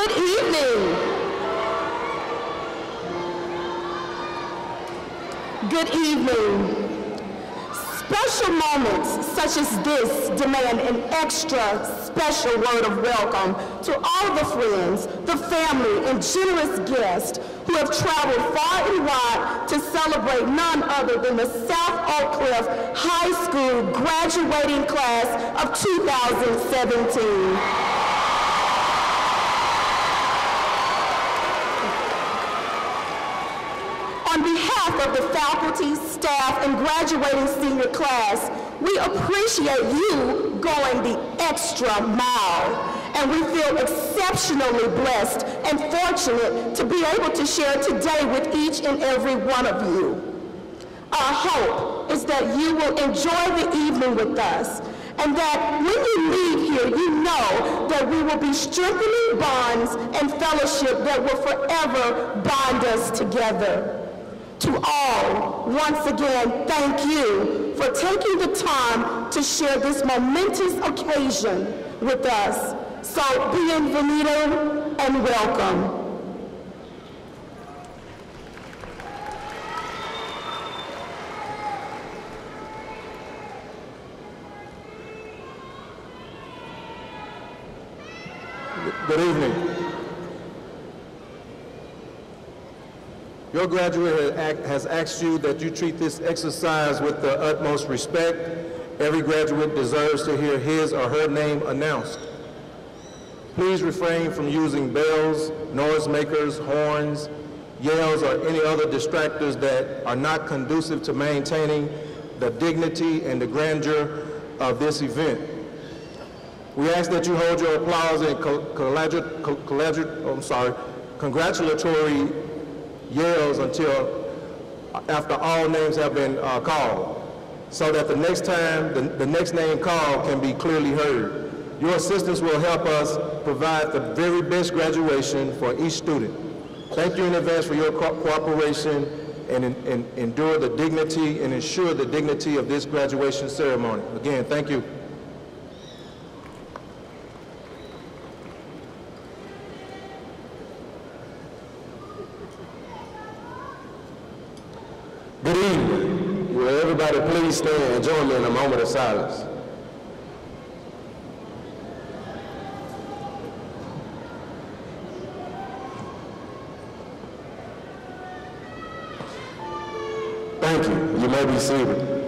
Good evening. Good evening. Special moments such as this demand an extra special word of welcome to all the friends, the family, and generous guests who have traveled far and wide to celebrate none other than the South Oak Cliff High School graduating class of 2017. On behalf of the faculty, staff, and graduating senior class, we appreciate you going the extra mile. And we feel exceptionally blessed and fortunate to be able to share today with each and every one of you. Our hope is that you will enjoy the evening with us and that when you leave here, you know that we will be strengthening bonds and fellowship that will forever bond us together. To all, once again, thank you for taking the time to share this momentous occasion with us. So bienvenido and welcome. Good evening. Your graduate has asked you that you treat this exercise with the utmost respect. Every graduate deserves to hear his or her name announced. Please refrain from using bells, noise makers, horns, yells, or any other distractors that are not conducive to maintaining the dignity and the grandeur of this event. We ask that you hold your applause and oh, I'm sorry, congratulatory yells until after all names have been uh, called, so that the next time the, the next name called can be clearly heard. Your assistance will help us provide the very best graduation for each student. Thank you in advance for your co cooperation and, and endure the dignity and ensure the dignity of this graduation ceremony. Again, thank you. Good evening. Will everybody please stand and join me in a moment of silence? Thank you. You may be seated.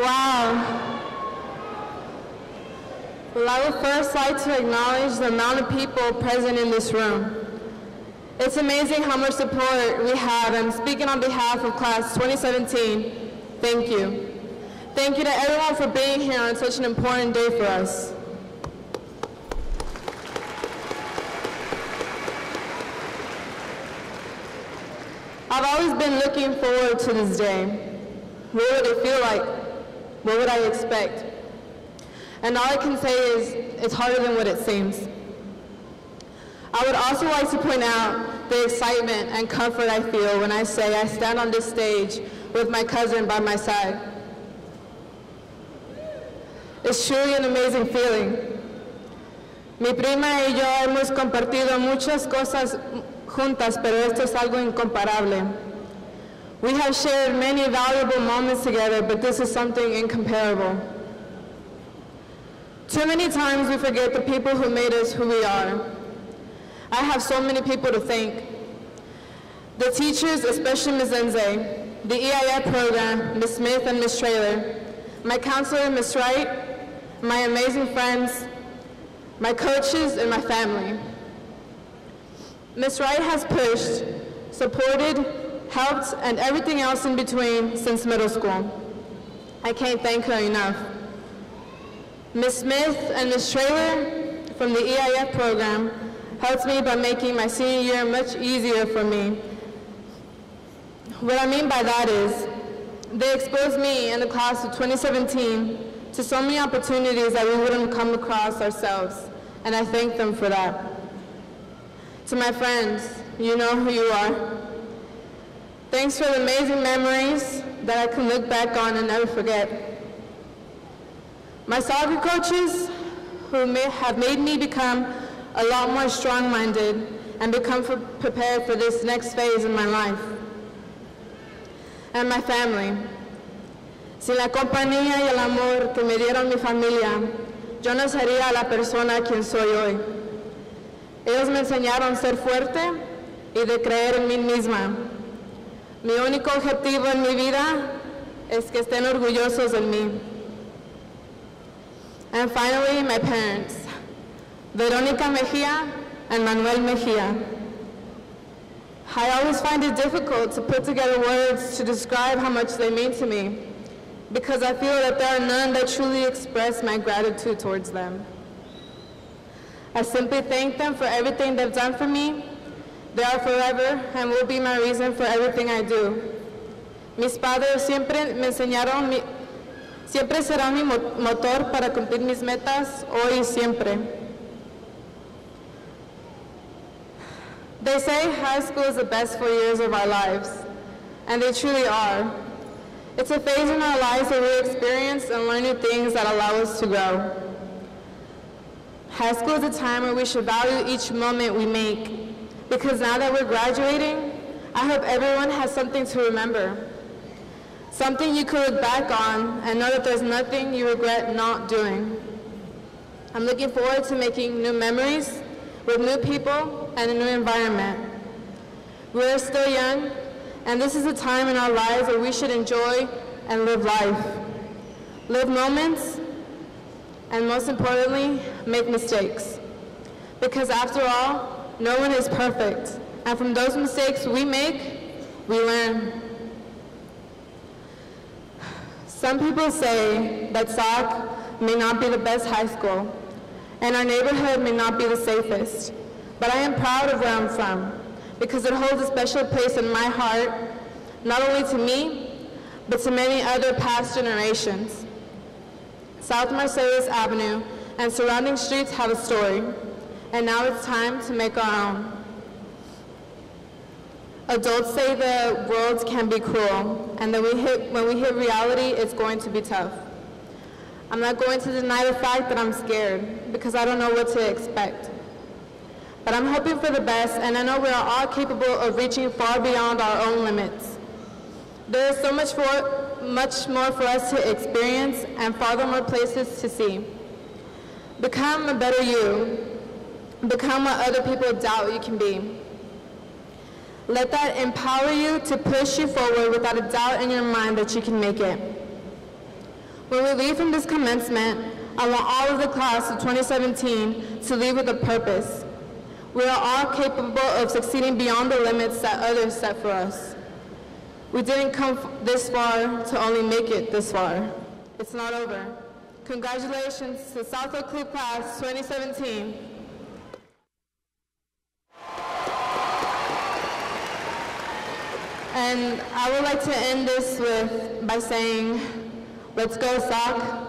Wow. Well, I would first like to acknowledge the amount of people present in this room. It's amazing how much support we have, and speaking on behalf of class 2017, thank you. Thank you to everyone for being here on such an important day for us. I've always been looking forward to this day. What would it feel like what would I expect? And all I can say is it's harder than what it seems. I would also like to point out the excitement and comfort I feel when I say I stand on this stage with my cousin by my side. It's truly an amazing feeling. Mi prima y yo hemos compartido muchas cosas juntas, pero esto es algo incomparable. We have shared many valuable moments together, but this is something incomparable. Too many times we forget the people who made us who we are. I have so many people to thank. The teachers, especially Ms. Enze, the EIF program, Ms. Smith and Ms. Traylor, my counselor, Ms. Wright, my amazing friends, my coaches, and my family. Ms. Wright has pushed, supported, helped, and everything else in between since middle school. I can't thank her enough. Ms. Smith and Ms. Traylor from the EIF program helped me by making my senior year much easier for me. What I mean by that is, they exposed me and the class of 2017 to so many opportunities that we wouldn't come across ourselves, and I thank them for that. To my friends, you know who you are. Thanks for the amazing memories that I can look back on and never forget. My soccer coaches, who have made me become a lot more strong-minded and become prepared for this next phase in my life. And my family. Sin la compañía y el amor que me dieron mi familia, yo no sería la persona quien soy hoy. Ellos me enseñaron ser fuerte y de creer en mí misma. Mi único objetivo en mi vida es que estén orgullosos de mí. And finally, my parents, Veronica Mejia and Manuel Mejia. I always find it difficult to put together words to describe how much they mean to me because I feel that there are none that truly express my gratitude towards them. I simply thank them for everything they've done for me. They are forever and will be my reason for everything I do. Mis padres siempre me enseñaron, siempre serán mi motor para cumplir mis metas hoy y siempre. They say high school is the best four years of our lives, and they truly are. It's a phase in our lives where we experience and learn new things that allow us to grow. High school is a time where we should value each moment we make, because now that we're graduating, I hope everyone has something to remember. Something you could look back on and know that there's nothing you regret not doing. I'm looking forward to making new memories with new people and a new environment. We're still young, and this is a time in our lives where we should enjoy and live life. Live moments, and most importantly, make mistakes. Because after all, no one is perfect, and from those mistakes we make, we learn. Some people say that SOC may not be the best high school, and our neighborhood may not be the safest, but I am proud of where I'm from because it holds a special place in my heart, not only to me, but to many other past generations. South Marsalis Avenue and surrounding streets have a story, and now it's time to make our own. Adults say the world can be cruel, and that we hit, when we hit reality, it's going to be tough. I'm not going to deny the fact that I'm scared because I don't know what to expect. But I'm hoping for the best, and I know we are all capable of reaching far beyond our own limits. There is so much, for, much more for us to experience and farther more places to see. Become a better you. Become what other people doubt you can be. Let that empower you to push you forward without a doubt in your mind that you can make it. When we leave from this commencement, I want all of the class of 2017 to leave with a purpose. We are all capable of succeeding beyond the limits that others set for us. We didn't come this far to only make it this far. It's not over. Congratulations to South Oak Cliff Class 2017. And I would like to end this with by saying, Let's go, SOC.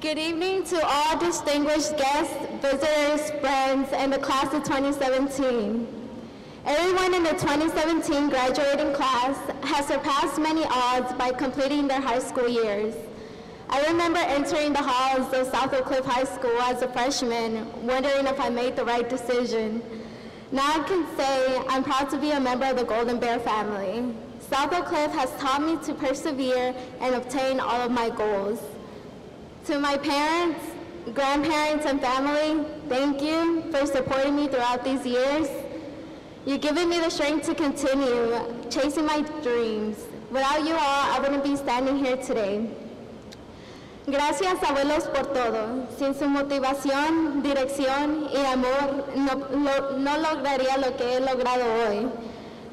Good evening to all distinguished guests, visitors, friends, and the class of 2017. Everyone in the 2017 graduating class has surpassed many odds by completing their high school years. I remember entering the halls of South Oak Cliff High School as a freshman, wondering if I made the right decision. Now I can say I'm proud to be a member of the Golden Bear family. South Oak Cliff has taught me to persevere and obtain all of my goals. To my parents, grandparents, and family, thank you for supporting me throughout these years. You've given me the strength to continue chasing my dreams. Without you all, I wouldn't be standing here today. Gracias, abuelos, por todo. Sin su motivación, dirección y amor, no, no lograría lo que he logrado hoy.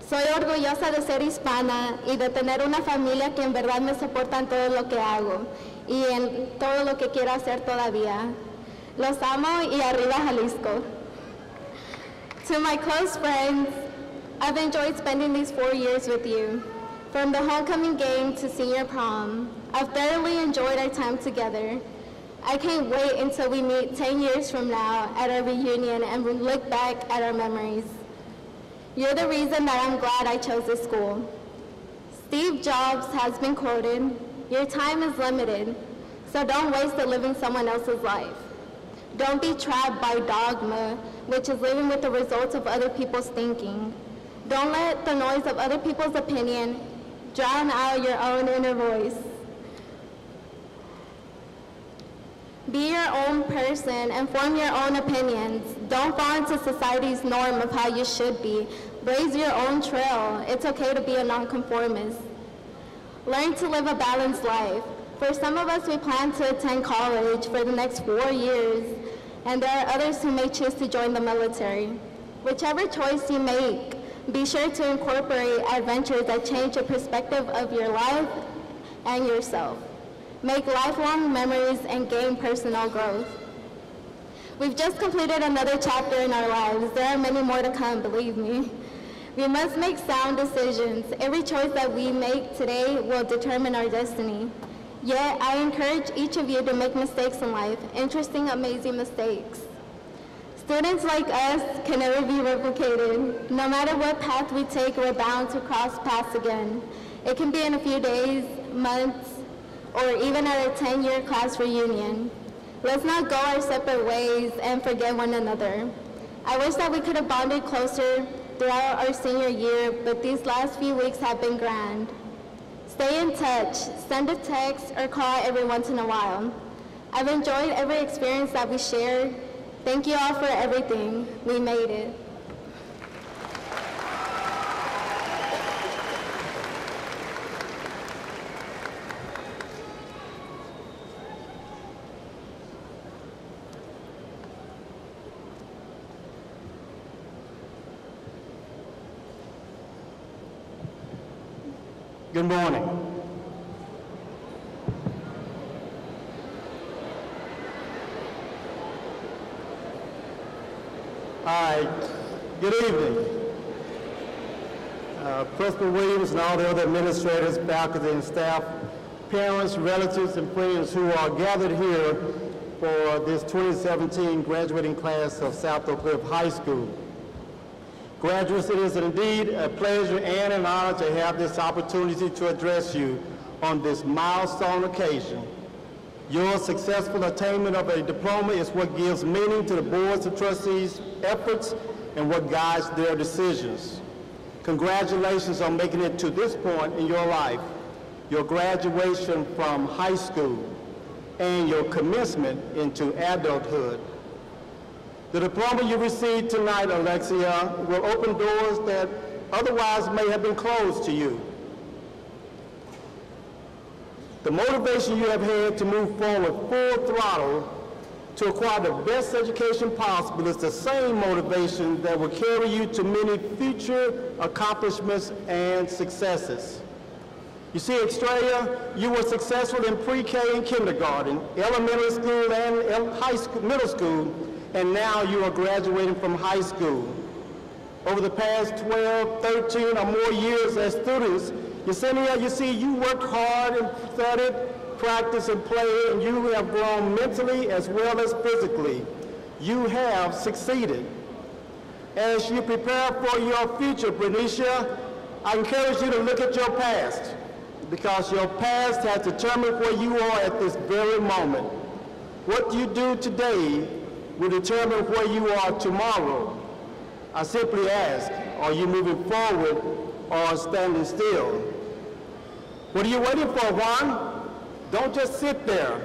Soy orgullosa de ser hispana y de tener una familia que en verdad me soporta en todo lo que hago y en todo lo que quiero hacer todavía. Los amo y arriba Jalisco. To my close friends, I've enjoyed spending these four years with you. From the homecoming game to senior prom, I've thoroughly enjoyed our time together. I can't wait until we meet 10 years from now at our reunion and we look back at our memories. You're the reason that I'm glad I chose this school. Steve Jobs has been quoted, your time is limited, so don't waste it living someone else's life. Don't be trapped by dogma, which is living with the results of other people's thinking. Don't let the noise of other people's opinion drown out your own inner voice. Be your own person and form your own opinions. Don't fall into society's norm of how you should be. Blaze your own trail. It's okay to be a nonconformist. Learn to live a balanced life. For some of us, we plan to attend college for the next four years, and there are others who may choose to join the military. Whichever choice you make, be sure to incorporate adventures that change your perspective of your life and yourself. Make lifelong memories and gain personal growth. We've just completed another chapter in our lives. There are many more to come, believe me. We must make sound decisions. Every choice that we make today will determine our destiny. Yet, I encourage each of you to make mistakes in life, interesting, amazing mistakes. Students like us can never be replicated. No matter what path we take, we're bound to cross paths again. It can be in a few days, months, or even at a 10-year class reunion. Let's not go our separate ways and forget one another. I wish that we could have bonded closer throughout our senior year, but these last few weeks have been grand. Stay in touch, send a text, or call every once in a while. I've enjoyed every experience that we shared. Thank you all for everything. We made it. Good morning. Hi, good evening. Uh, Principal Williams and all the other administrators, faculty, and staff, parents, relatives, and friends who are gathered here for this 2017 graduating class of South Oak Cliff High School. Graduates, it is indeed a pleasure and an honor to have this opportunity to address you on this milestone occasion. Your successful attainment of a diploma is what gives meaning to the boards of trustees' efforts and what guides their decisions. Congratulations on making it to this point in your life, your graduation from high school, and your commencement into adulthood. The diploma you received tonight, Alexia, will open doors that otherwise may have been closed to you. The motivation you have had to move forward full throttle to acquire the best education possible is the same motivation that will carry you to many future accomplishments and successes. You see, Estrella, you were successful in pre-K and kindergarten, elementary school and high school, middle school, and now you are graduating from high school. Over the past 12, 13 or more years as students, Yesenia, you see, you worked hard and studied, practiced and played, and you have grown mentally as well as physically. You have succeeded. As you prepare for your future, Bernicia, I encourage you to look at your past because your past has determined where you are at this very moment. What you do today will determine where you are tomorrow. I simply ask, are you moving forward or standing still? What are you waiting for, Juan? Don't just sit there.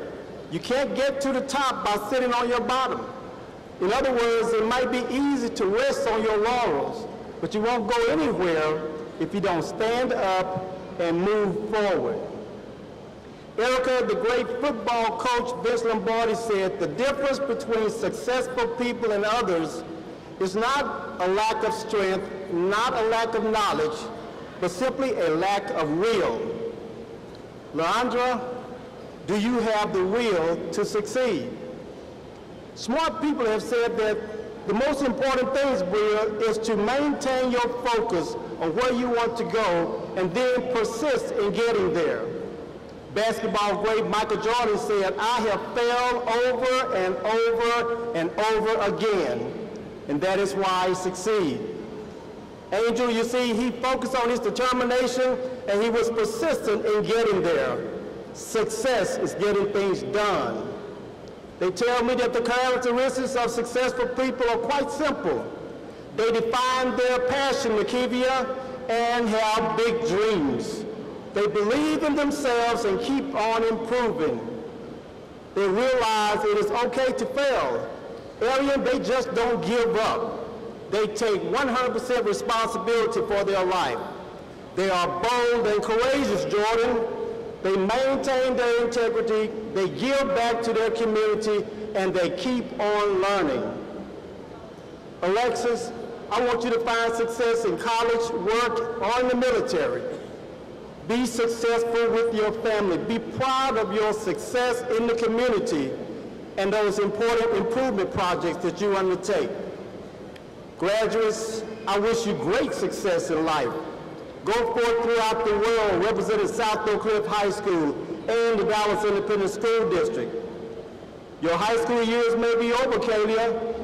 You can't get to the top by sitting on your bottom. In other words, it might be easy to rest on your laurels, but you won't go anywhere if you don't stand up and move forward. Erica, the great football coach Vince Lombardi said, the difference between successful people and others is not a lack of strength not a lack of knowledge, but simply a lack of will. Leandra, do you have the will to succeed? Smart people have said that the most important thing, Bria, is to maintain your focus on where you want to go and then persist in getting there. Basketball great Michael Jordan said, I have failed over and over and over again, and that is why I succeed. Angel, you see, he focused on his determination and he was persistent in getting there. Success is getting things done. They tell me that the characteristics of successful people are quite simple. They define their passion, Makivia, and have big dreams. They believe in themselves and keep on improving. They realize it is okay to fail. Arian, they just don't give up. They take 100% responsibility for their life. They are bold and courageous, Jordan. They maintain their integrity, they give back to their community, and they keep on learning. Alexis, I want you to find success in college, work, or in the military. Be successful with your family. Be proud of your success in the community and those important improvement projects that you undertake. Graduates, I wish you great success in life. Go forth throughout the world representing South Oak Cliff High School and the Dallas Independent School District. Your high school years may be over, Kalia,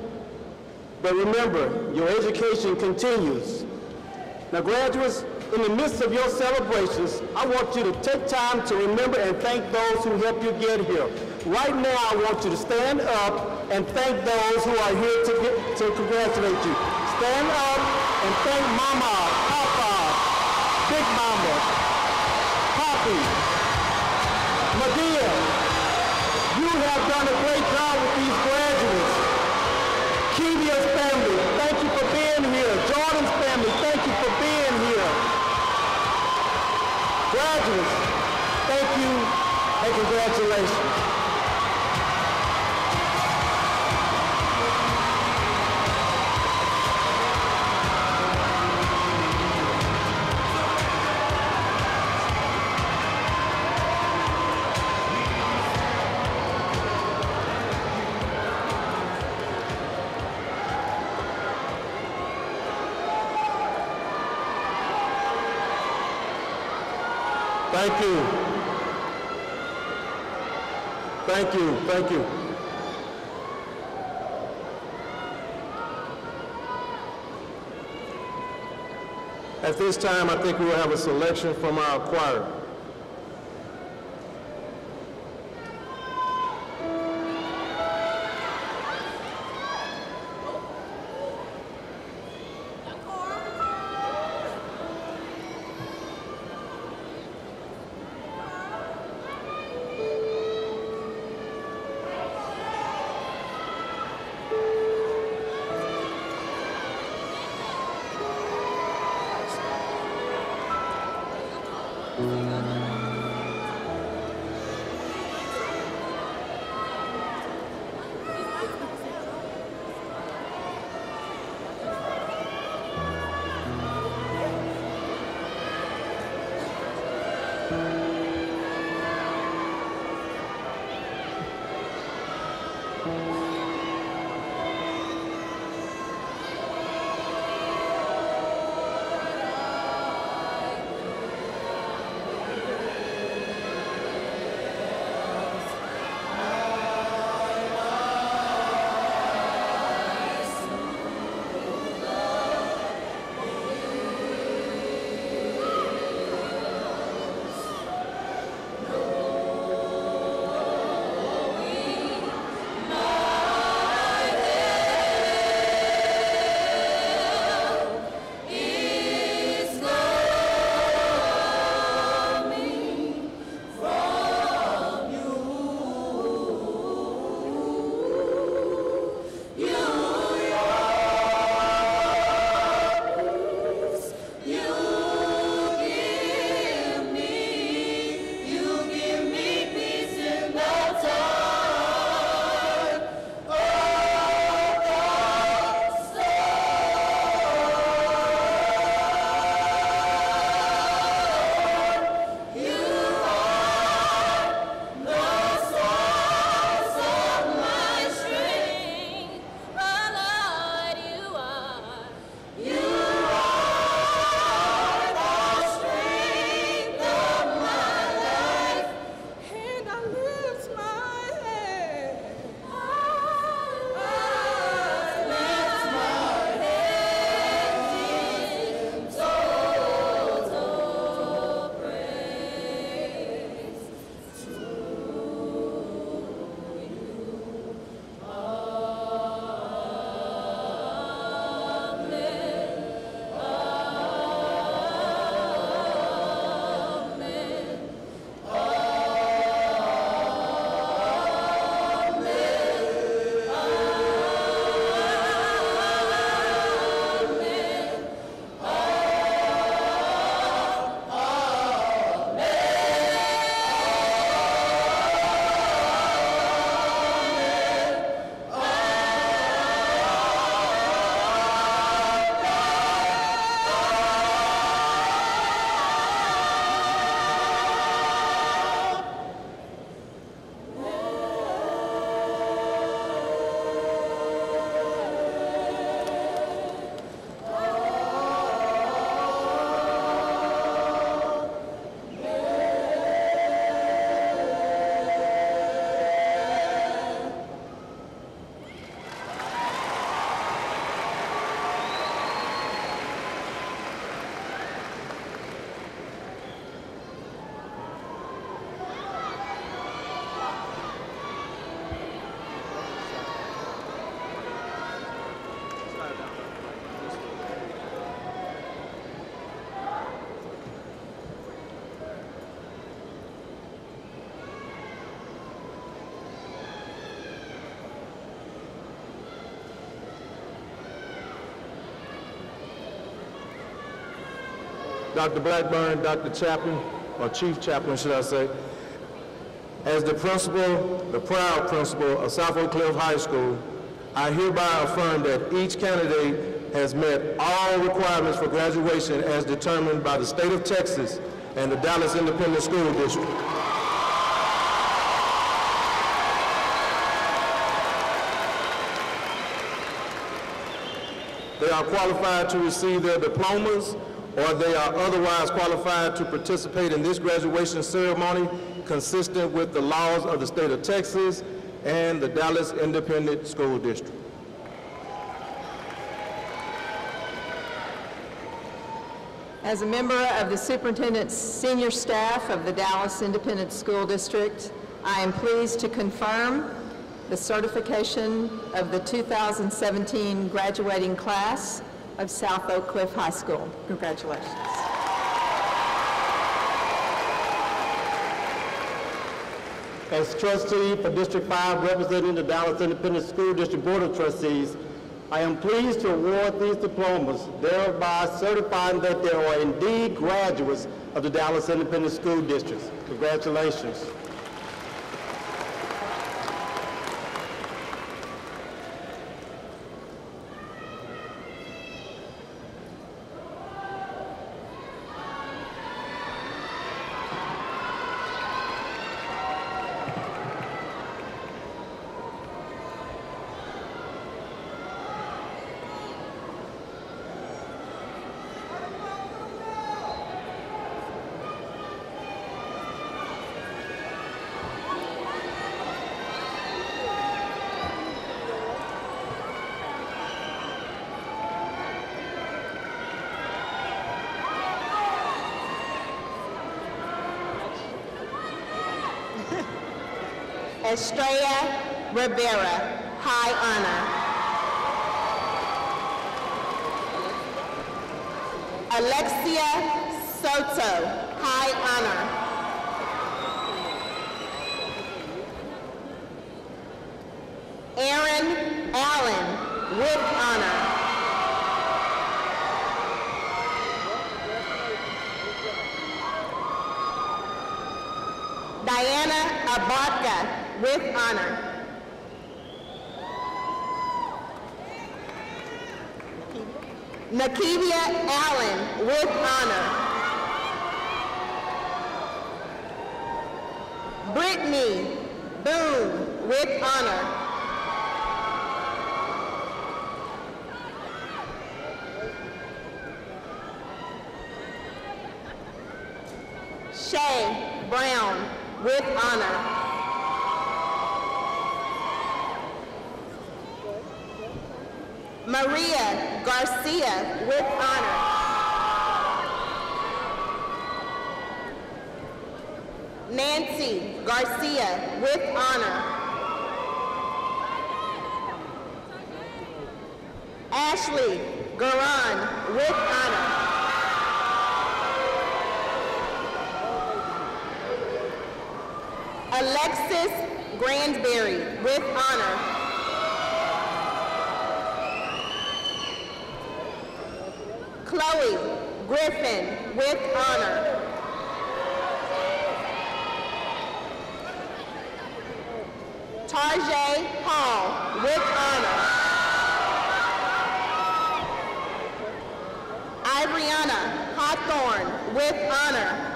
but remember, your education continues. Now, graduates, in the midst of your celebrations, I want you to take time to remember and thank those who helped you get here. Right now, I want you to stand up and thank those who are here to, get, to congratulate you. Stand up and thank Mama, Thank you, thank you. At this time, I think we will have a selection from our choir. Dr. Blackburn, Dr. Chaplain, or Chief Chaplain, should I say, as the principal, the proud principal of South Oak Cliff High School, I hereby affirm that each candidate has met all requirements for graduation as determined by the state of Texas and the Dallas Independent School District. They are qualified to receive their diplomas or they are otherwise qualified to participate in this graduation ceremony consistent with the laws of the state of Texas and the Dallas Independent School District. As a member of the superintendent's senior staff of the Dallas Independent School District, I am pleased to confirm the certification of the 2017 graduating class of South Oak Cliff High School. Congratulations. As trustee for District 5 representing the Dallas Independent School District Board of Trustees, I am pleased to award these diplomas, thereby certifying that they are indeed graduates of the Dallas Independent School Districts. Congratulations. Estrella Rivera, high honor. Alexia Soto, high honor. Aaron Allen, with honor. Diana Abarca, with honor. Nakivia Allen, with honor. Brittany Boone, with honor. Shay Brown, with honor. Garcia, with honor. Nancy Garcia, with honor. Ashley Garan, with honor. Alexis Grandberry, with honor. Griffin, with honor. Tarjay Hall, with honor. Ivriana Hawthorne, with honor.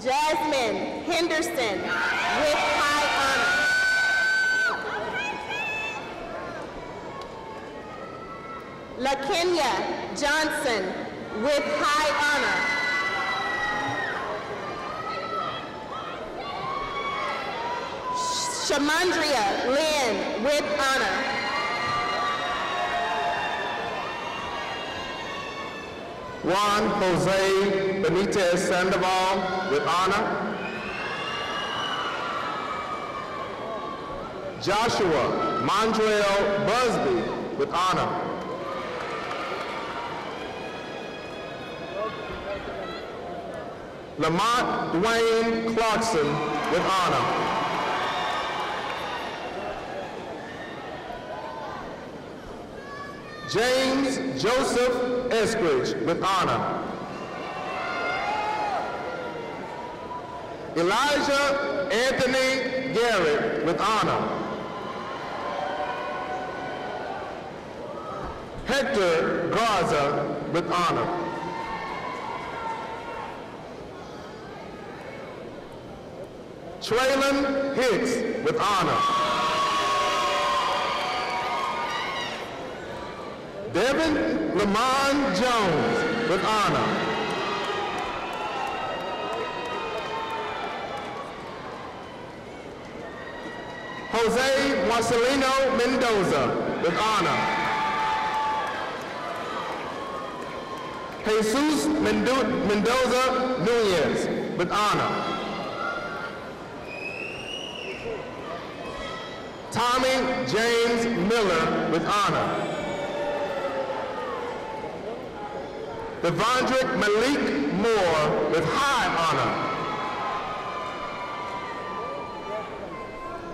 Jasmine Henderson, with high honor. LaKenya Johnson, with high honor. Shamandria Lynn, with honor. Juan Jose Benitez Sandoval, with honor. Joshua Mondrell Busby, with honor. Lamont Dwayne Clarkson, with honor. James Joseph Eskridge with honor. Elijah Anthony Garrett with honor. Hector Garza with honor. Traylon Hicks with honor. Devin Lamont Jones with honor. Jose Marcelino Mendoza with honor. Jesus Mendoza Nunez with honor. Tommy James Miller with honor. Devondrick Malik Moore with high honor.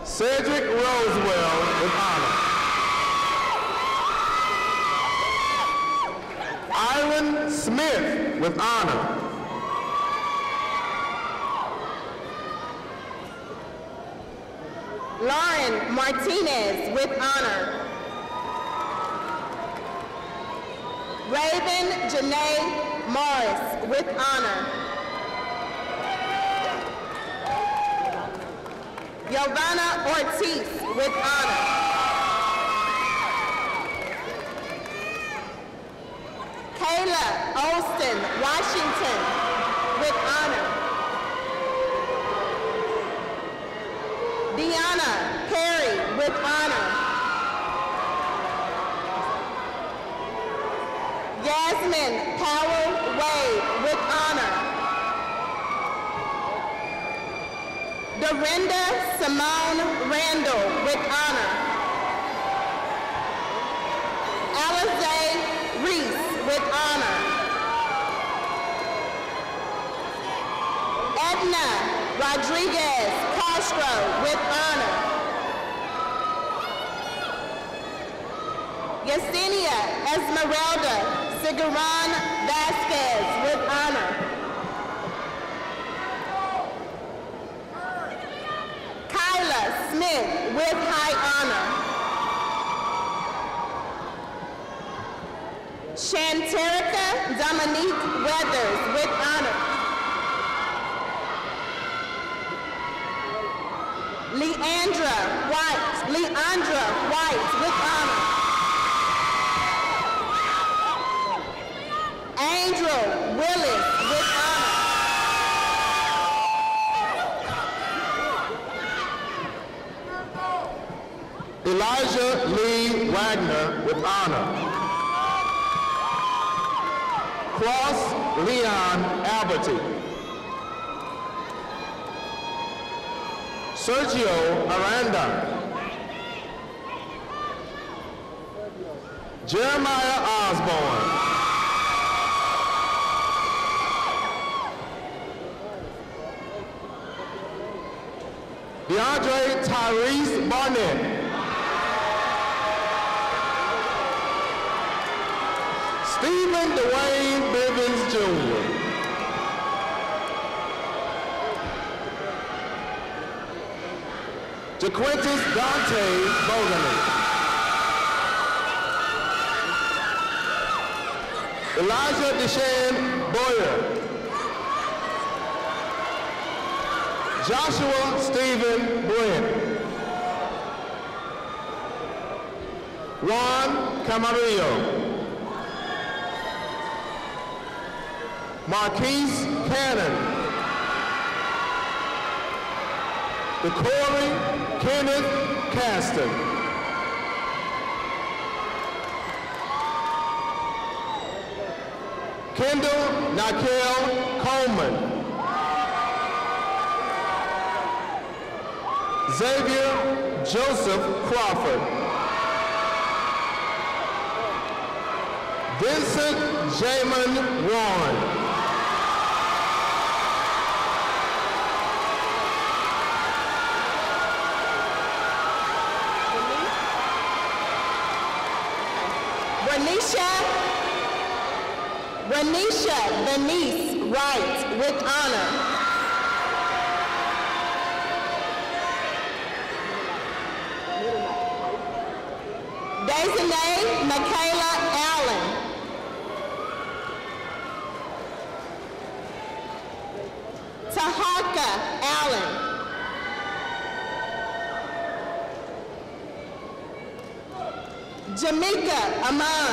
Cedric Rosewell with honor. Iron Smith with honor. Lauren Martinez with honor. Raven Janae Morris with honor. Giovanna Ortiz with honor. Kayla Olston Washington with honor. Deanna Perry with honor. Yasmin Powell Wade with honor. Dorinda Simone Randall with honor. Alize Reese with honor. Edna Rodriguez Castro with honor. Yesenia Esmeralda Sigaran Vasquez with honor. Kyla Smith with high honor. Shanterica Dominique Weathers with honor. Leandra White, Leandra White with honor. Angel Willis with honor. Elijah Lee Wagner with honor. Cross Leon Alberti. Sergio Aranda. Jeremiah Osborne. DeAndre Tyrese Barnett. Stephen Dwayne Bivens Jr. JaQuintus Dante Bogany. Elijah Deshaun Boyer. Joshua Stephen Brent. Juan Camarillo. Marquise Cannon. DeCorey Kenneth Caston. Kendall Nakel Coleman. Xavier Joseph Crawford. Vincent Jamin Warren. Renee Renisha Venice Wright with honor. Desanay Michaela Allen. Taharka Allen. Jamaica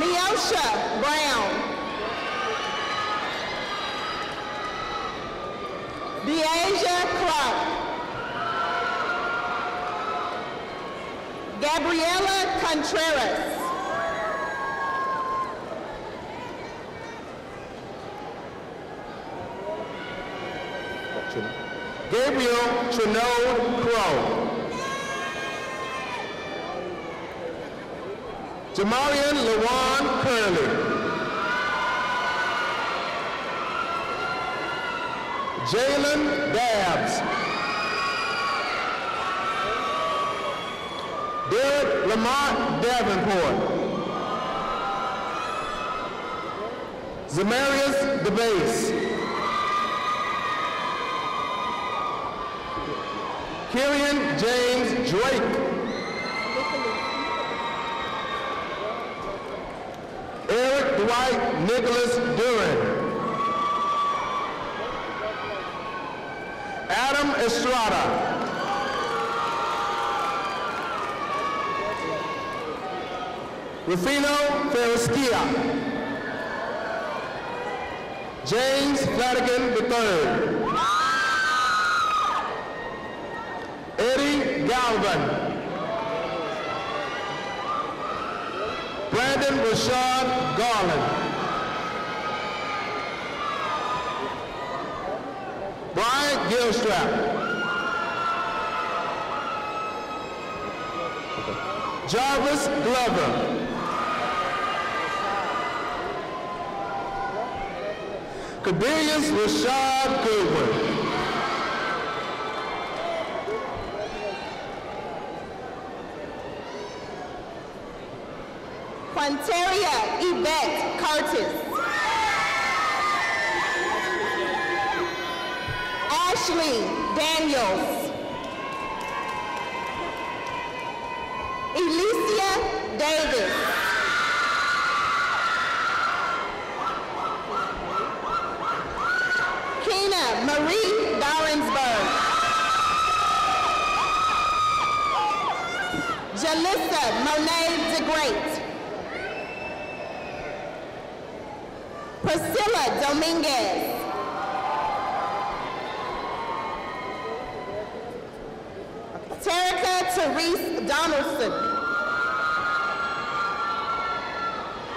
Neosha Brown. Deasia Clark. Gabriela Contreras. Gabriel Trinode Crow. Jamarian Lawan Curley. Jalen Dabbs. Derek Lamont Davenport. Zamarius DeBase. Kyrian James Drake. Eric Dwight Nicholas Duran. Adam Estrada. Rufino Ferrisquia. James Flanagan III. Eddie Galvin. Brandon Rashad Garland. Brian Gilstrap. Jarvis Glover. Kadarius Rashad Goodwin. Yvette Curtis. Ashley Daniels. Alicia Davis. Kina Marie Darinsburg. Jalissa Monet Priscilla Dominguez. Terica Therese Donaldson.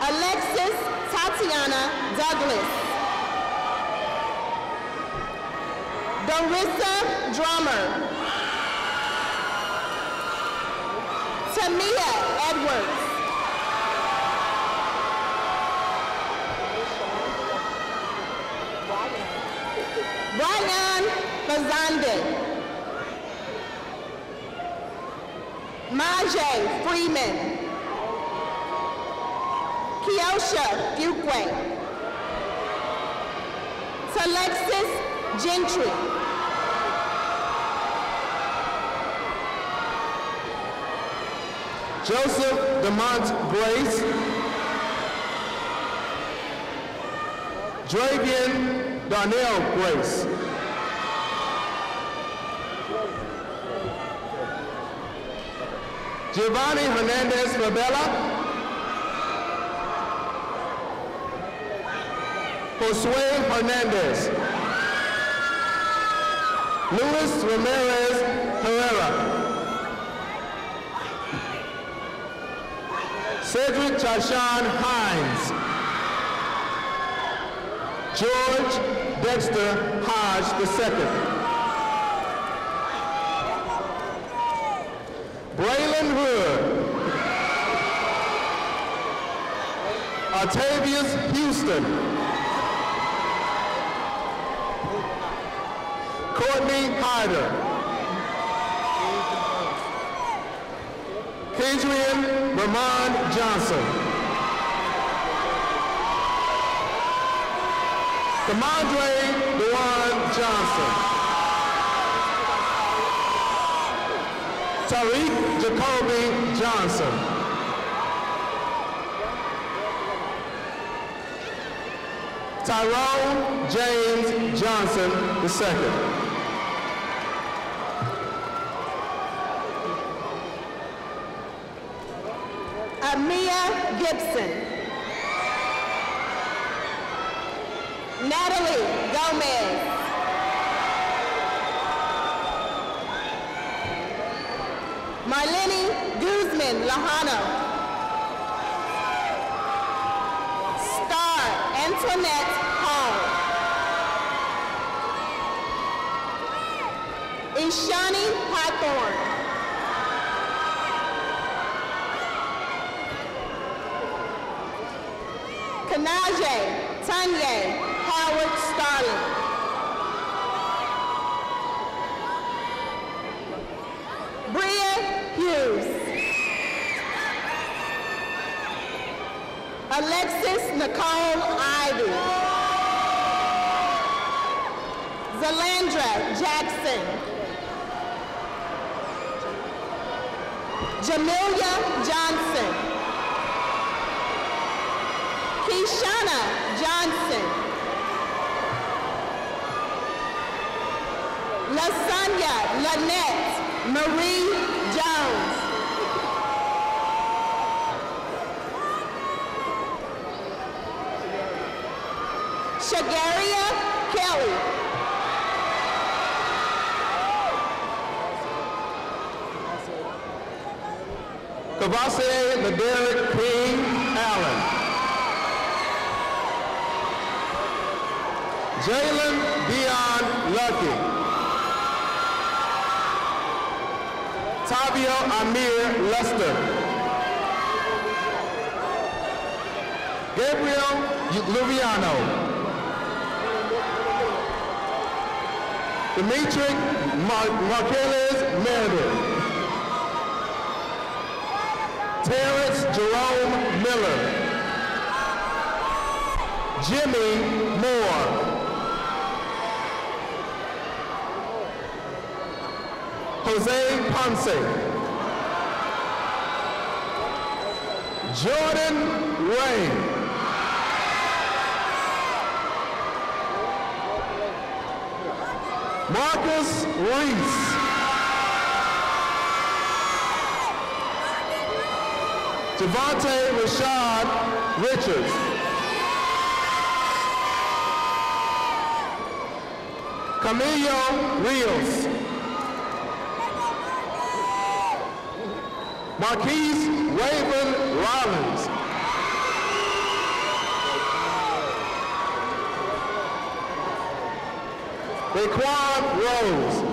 Alexis Tatiana Douglas. Dorissa Drummer. Tamia Edwards. Bazande. Maje Freeman. Kiosha Fuqua. Alexis Gentry. Joseph Demont Grace. Dravian Darnell Grace. Giovanni Hernandez Labella. Josue Hernandez. Luis Ramirez Herrera. Cedric Chashawn Hines. George Dexter Hodge II. Octavius Houston. Courtney Hyder. Adrian Ramon Johnson. Demondre Dewan Johnson. Tariq Jacoby Johnson. Tyrone James Johnson II. Amia Gibson. Natalie Gomez. Marlene Guzman Lajano. Star Antoinette Hall. Ishani Hawthorne. Tanye Howard Starling. Bria Hughes. Alexis Nicole Ivy. Zalandra Jackson. Jamelia Johnson. Keshana Johnson. Lasanya Lynette Marie Jones. Shagaria Kelly. Kavase Laderick King Allen. Jalen Dion Lucky. Tavio Amir Lester. Gabriel Luviano. Dimitri Mar Marquez Meredith. Terrence Jerome Miller. Jimmy Moore. Jose Ponce. Jordan Ray. Marcus Reese. Javante Rashad Richards. Camilo Rios. Marquise Raven Rollins. Daquan Rose.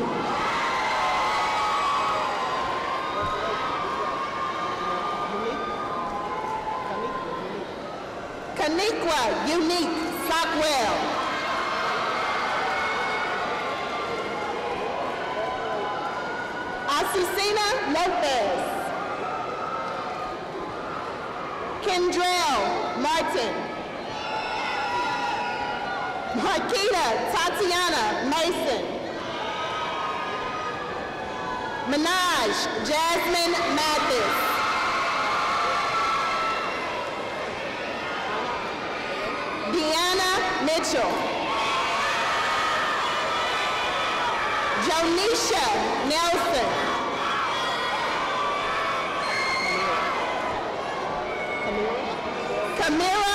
Taj Jasmine Mathis. Deanna Mitchell. Jonisha Nelson. Camila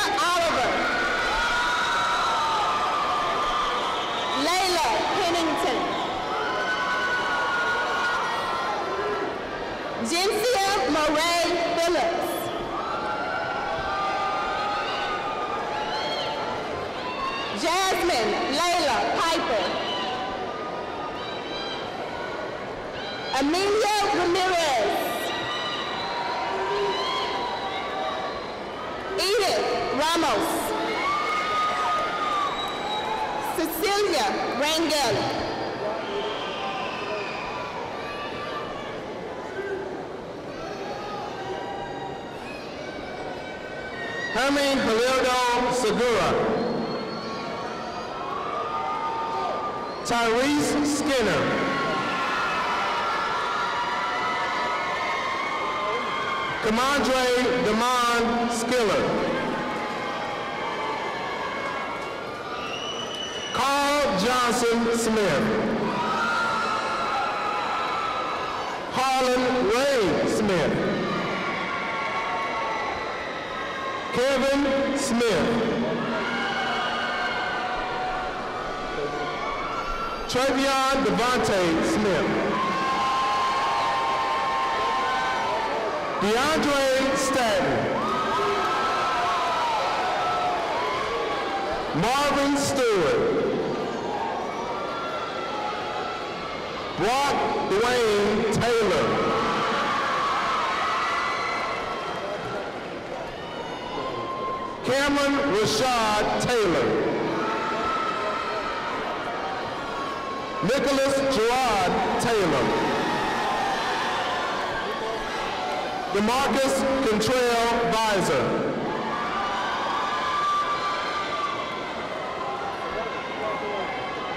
Phillips. Jasmine Layla Piper. Amelia Ramirez. Edith Ramos. Cecilia Rangel. Hermie Halildo Segura. Tyrese Skinner. Kamandre Damon Skiller. Carl Johnson Smith. Kevin Smith. Travion Devontae Smith. DeAndre Stanton. Marvin Stewart. Brock Dwayne Taylor. Cameron Rashad Taylor. Nicholas Gerard Taylor. Demarcus Contrell Visor.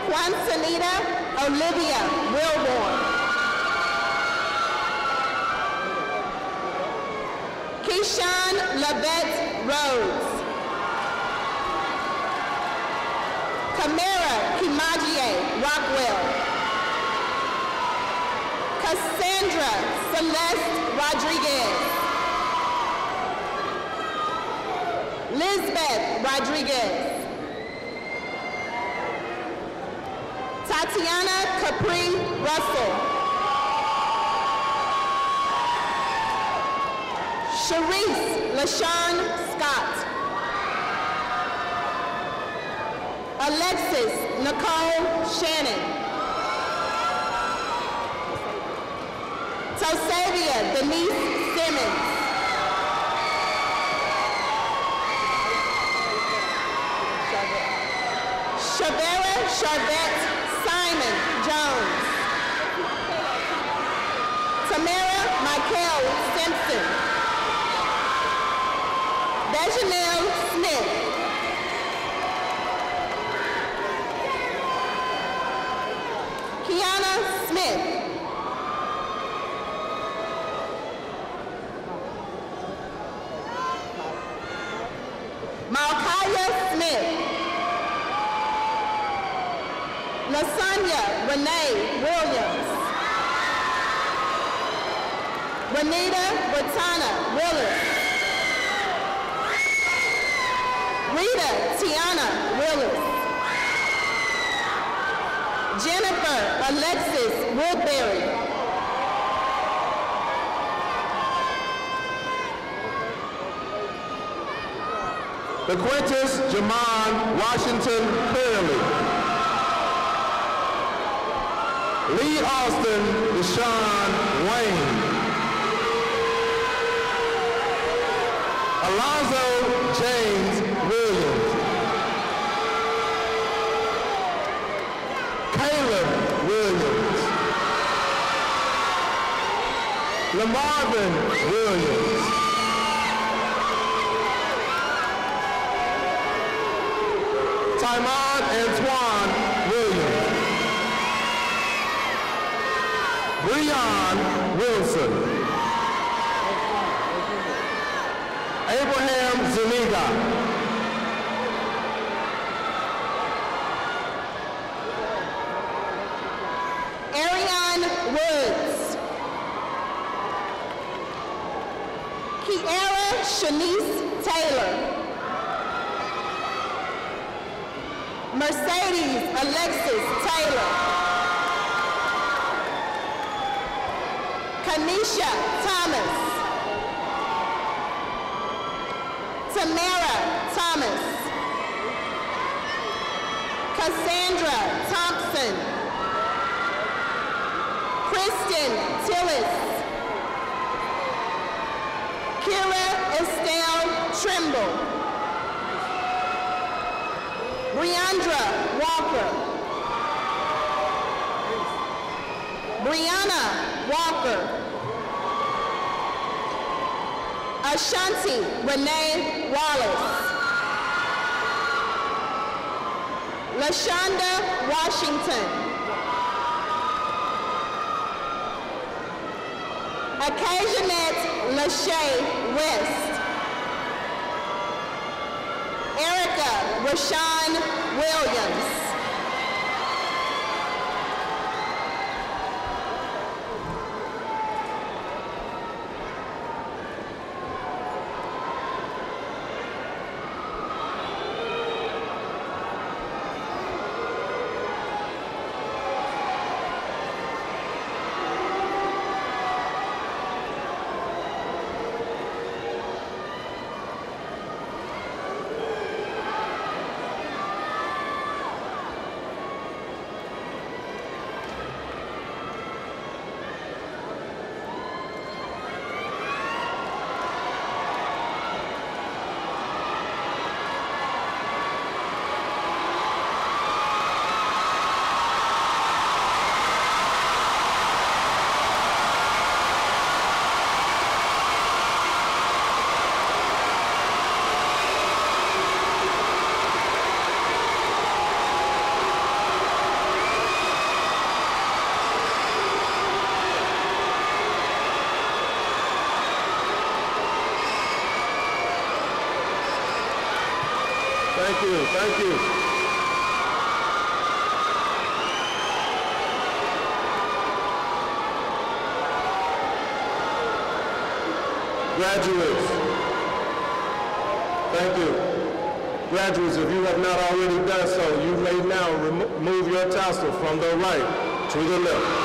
Juancelita Olivia Wilborn. Keyshawn Lavette Rhodes. Kamara Rockwell. Cassandra Celeste Rodriguez. Lisbeth Rodriguez. Tatiana Capri Russell. Sharice LaShawn Scott. Alexis Nicole Shannon. Tosavia Denise Simmons. Shavera Charvette Simon Jones. Tamara Michael Simpson. Dejanelle Smith. Kiana Smith. Malkaya Smith. Lasanya Renee Williams. Renita Ratana Willis. Rita Tiana Willis. Jennifer Alexis Woodbury. LaQuintus Jamon Washington Curley. Lee Austin Deshaun Wayne. Alonzo James Williams. Caleb Williams. Lamarvin Williams. Timon Antoine Kiara Trimble. Briandra Walker. Brianna Walker. Ashanti Renee Wallace. Lashonda Washington. Occasionette Lachey West. Erica Rashawn Williams. Thank you, thank you. Graduates, thank you. Graduates, if you have not already done so, you may now remo- move your tassel from the right to the left.